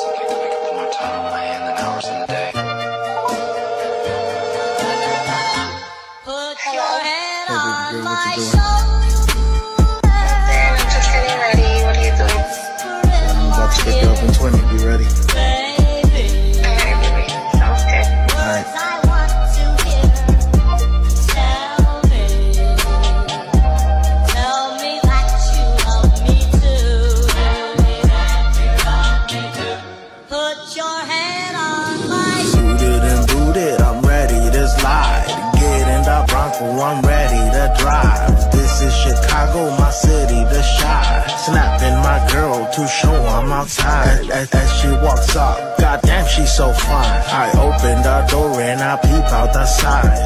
something to up for more time on my hand than hours in the day. Put your head Hey, baby on girl, what my you doing? shoulder. Then I'm just getting ready. What are you doing? I'm about to pick up in 20. Be ready. Put your head on my and booted, I'm ready to slide. Get in the Bronco, I'm ready to drive. This is Chicago, my city to shine. Snapping my girl to show I'm outside. As, as she walks up, goddamn, she's so fine. I open the door and I peep out the side.